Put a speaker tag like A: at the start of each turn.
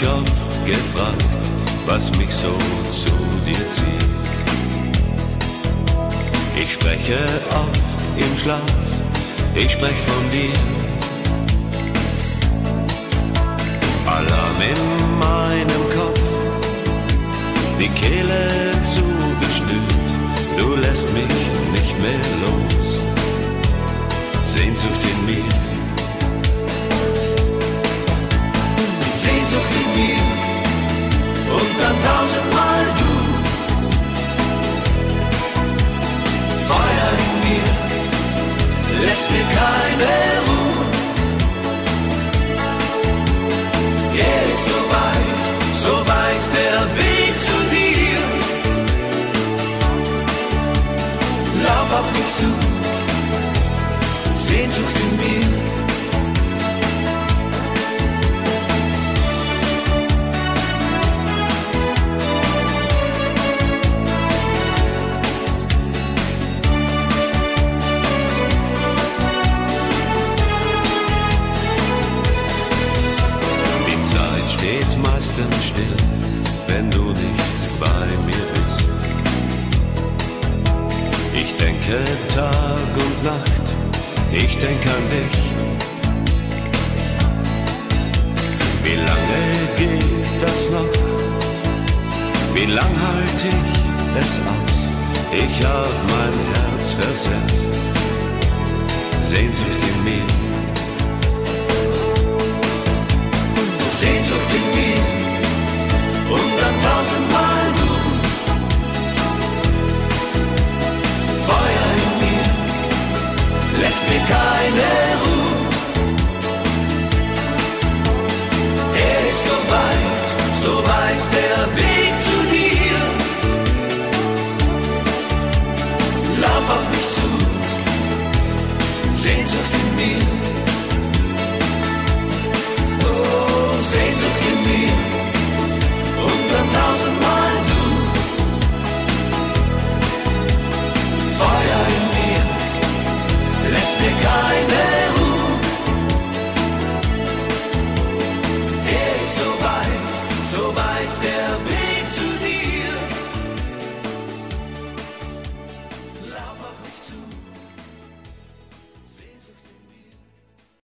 A: mich oft gefragt, was mich so zu dir zieht. Ich spreche oft im Schlaf, ich sprech von dir. Alarm in meinem Kopf, die Kehle zugeschnürt, du lässt mich nicht mehr los. Sehnsucht in mir.
B: Sehnsucht in mir und dann tausendmal du. Feuer in mir lässt mir keine Ruhe. Geh so weit, so weit der Weg zu dir. Lauf auf mich zu, Sehnsucht in mir.
A: Meistens still, wenn du nicht bei mir bist. Ich denke Tag und Nacht, ich denke an dich. Wie lange geht das noch? Wie lang halt ich es aus? Ich hab mein Herz versetzt, Sehnsucht in mir.
B: change of the.